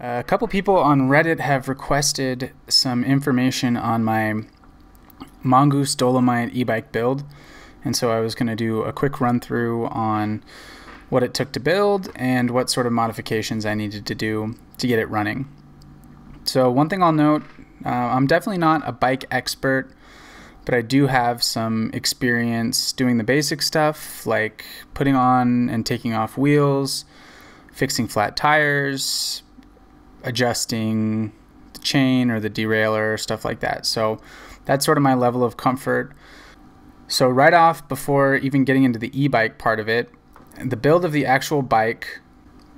A couple people on Reddit have requested some information on my Mongoose Dolomite e-bike build, and so I was going to do a quick run through on what it took to build and what sort of modifications I needed to do to get it running. So one thing I'll note, uh, I'm definitely not a bike expert, but I do have some experience doing the basic stuff like putting on and taking off wheels, fixing flat tires, adjusting the chain or the derailleur, stuff like that. So that's sort of my level of comfort. So right off before even getting into the e-bike part of it, the build of the actual bike,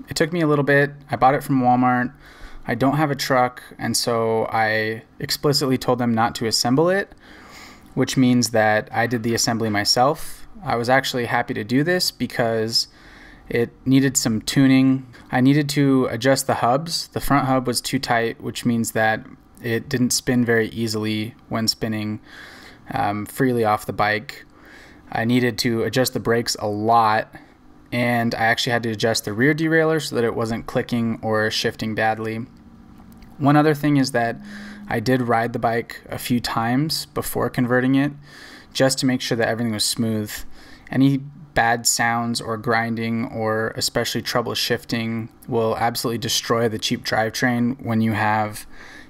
it took me a little bit. I bought it from Walmart. I don't have a truck, and so I explicitly told them not to assemble it, which means that I did the assembly myself. I was actually happy to do this because it needed some tuning. I needed to adjust the hubs. The front hub was too tight, which means that it didn't spin very easily when spinning um, freely off the bike. I needed to adjust the brakes a lot, and I actually had to adjust the rear derailleur so that it wasn't clicking or shifting badly. One other thing is that I did ride the bike a few times before converting it just to make sure that everything was smooth. Any bad sounds or grinding or especially trouble shifting will absolutely destroy the cheap drivetrain when you have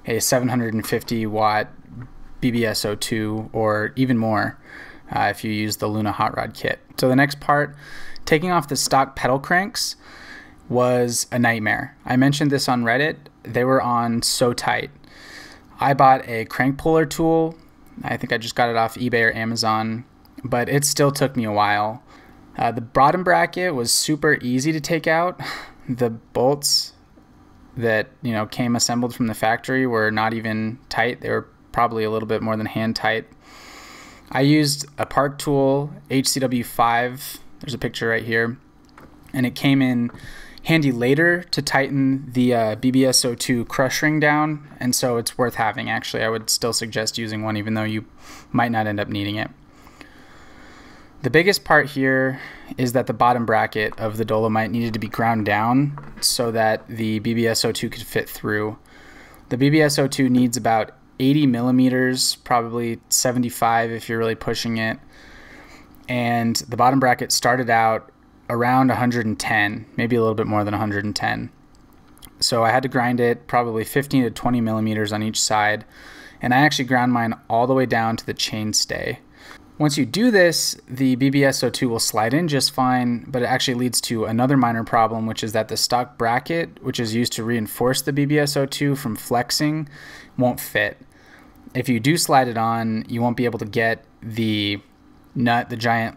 a 750 watt BBS02 or even more uh, if you use the Luna Hot Rod kit. So the next part, taking off the stock pedal cranks was a nightmare. I mentioned this on Reddit. They were on so tight. I bought a crank puller tool. I think I just got it off eBay or Amazon, but it still took me a while. Uh, the bottom bracket was super easy to take out. The bolts that you know came assembled from the factory were not even tight. They were probably a little bit more than hand tight. I used a Park Tool HCW5. There's a picture right here, and it came in handy later to tighten the uh, BBS02 crush ring down, and so it's worth having. Actually, I would still suggest using one, even though you might not end up needing it. The biggest part here is that the bottom bracket of the Dolomite needed to be ground down so that the BBS02 could fit through. The BBS02 needs about 80 millimeters, probably 75 if you're really pushing it. And the bottom bracket started out around 110, maybe a little bit more than 110. So I had to grind it probably 15 to 20 millimeters on each side. And I actually ground mine all the way down to the chainstay. Once you do this, the BBS02 will slide in just fine, but it actually leads to another minor problem, which is that the stock bracket, which is used to reinforce the BBS02 from flexing, won't fit. If you do slide it on, you won't be able to get the nut, the giant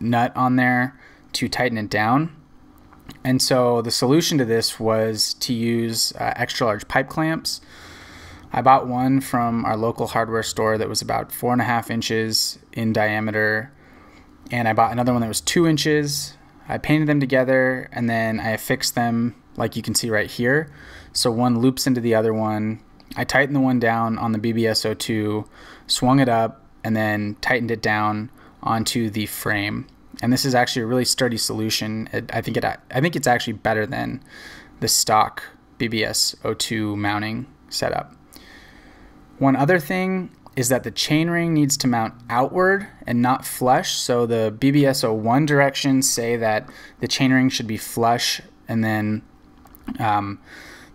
nut on there to tighten it down. And so the solution to this was to use uh, extra large pipe clamps. I bought one from our local hardware store that was about four and a half inches in diameter, and I bought another one that was two inches. I painted them together and then I affixed them like you can see right here. So one loops into the other one. I tightened the one down on the BBS02, swung it up, and then tightened it down onto the frame. And this is actually a really sturdy solution. It, I think it I think it's actually better than the stock BBS02 mounting setup. One other thing is that the chainring needs to mount outward and not flush. So the BBS01 directions say that the chainring should be flush. And then um,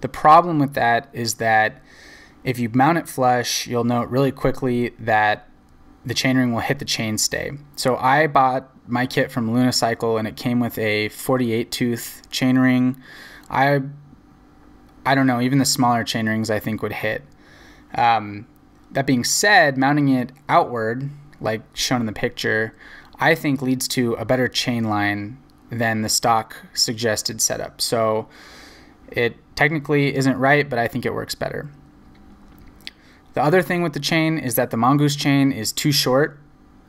the problem with that is that if you mount it flush, you'll note really quickly that the chainring will hit the chainstay. So I bought my kit from Lunacycle and it came with a 48 tooth chainring. I I don't know, even the smaller chainrings I think would hit. Um, that being said, mounting it outward, like shown in the picture, I think leads to a better chain line than the stock suggested setup. So it technically isn't right, but I think it works better. The other thing with the chain is that the Mongoose chain is too short.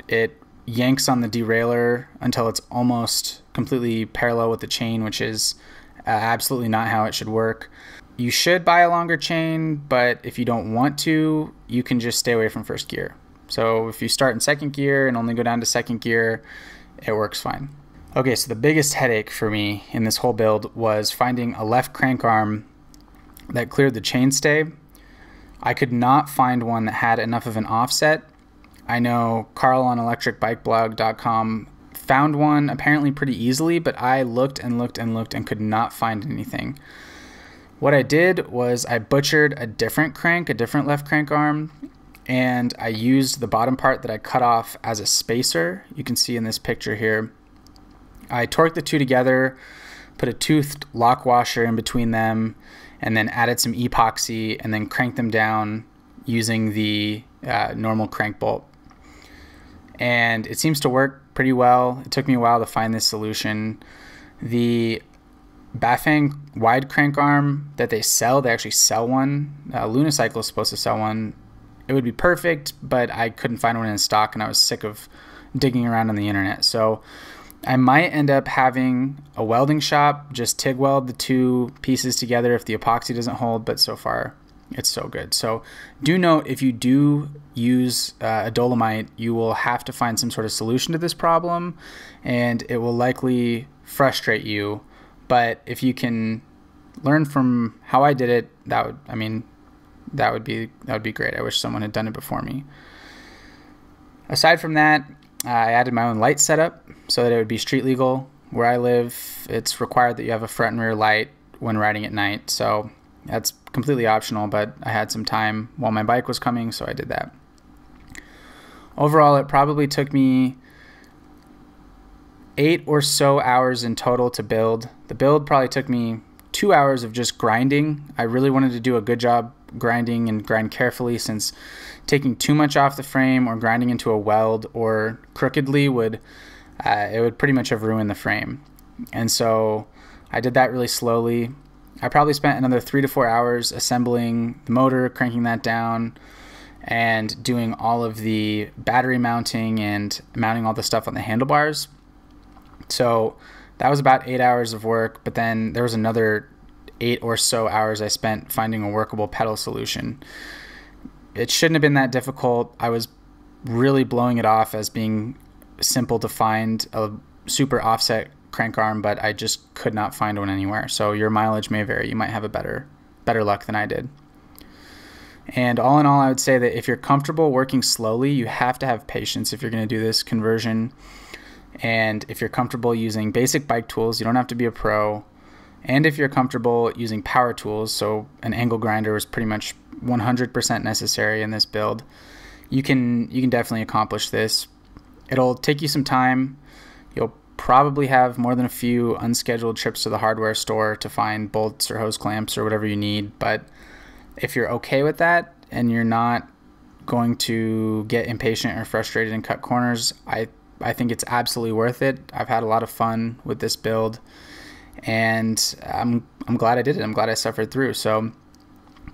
It yanks on the derailleur until it's almost completely parallel with the chain, which is uh, absolutely not how it should work. You should buy a longer chain, but if you don't want to, you can just stay away from first gear. So if you start in second gear and only go down to second gear, it works fine. Okay, so the biggest headache for me in this whole build was finding a left crank arm that cleared the chainstay. I could not find one that had enough of an offset. I know Carl on electricbikeblog.com found one apparently pretty easily, but I looked and looked and looked and could not find anything. What I did was I butchered a different crank, a different left crank arm, and I used the bottom part that I cut off as a spacer. You can see in this picture here. I torqued the two together, put a toothed lock washer in between them, and then added some epoxy and then cranked them down using the uh, normal crank bolt. And it seems to work pretty well. It took me a while to find this solution. The Bafang wide crank arm that they sell, they actually sell one. Uh, Lunacycle is supposed to sell one. It would be perfect, but I couldn't find one in stock, and I was sick of digging around on the internet. So I might end up having a welding shop just TIG weld the two pieces together if the epoxy doesn't hold, but so far it's so good. So do note if you do use uh, a dolomite, you will have to find some sort of solution to this problem, and it will likely frustrate you. But if you can learn from how I did it, that would, I mean, that would be that would be great. I wish someone had done it before me. Aside from that, I added my own light setup so that it would be street legal. Where I live, it's required that you have a front and rear light when riding at night. So that's completely optional, but I had some time while my bike was coming, so I did that. Overall, it probably took me eight or so hours in total to build. The build probably took me two hours of just grinding. I really wanted to do a good job grinding and grind carefully since taking too much off the frame or grinding into a weld or crookedly would uh, it would pretty much have ruined the frame. And so I did that really slowly. I probably spent another three to four hours assembling the motor, cranking that down, and doing all of the battery mounting and mounting all the stuff on the handlebars. So that was about eight hours of work, but then there was another eight or so hours I spent finding a workable pedal solution. It shouldn't have been that difficult. I was really blowing it off as being simple to find a super offset crank arm, but I just could not find one anywhere. So your mileage may vary. You might have a better better luck than I did. And all in all, I would say that if you're comfortable working slowly, you have to have patience if you're going to do this conversion. And if you're comfortable using basic bike tools, you don't have to be a pro. And if you're comfortable using power tools, so an angle grinder is pretty much 100% necessary in this build, you can you can definitely accomplish this. It'll take you some time. You'll probably have more than a few unscheduled trips to the hardware store to find bolts or hose clamps or whatever you need. But if you're okay with that and you're not going to get impatient or frustrated and cut corners, I I think it's absolutely worth it. I've had a lot of fun with this build, and I'm I'm glad I did it. I'm glad I suffered through. So,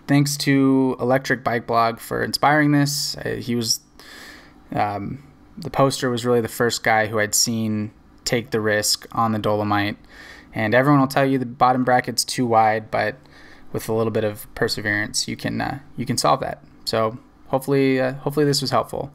thanks to Electric Bike Blog for inspiring this. He was um, the poster was really the first guy who I'd seen take the risk on the Dolomite. And everyone will tell you the bottom bracket's too wide, but with a little bit of perseverance, you can uh, you can solve that. So hopefully, uh, hopefully this was helpful.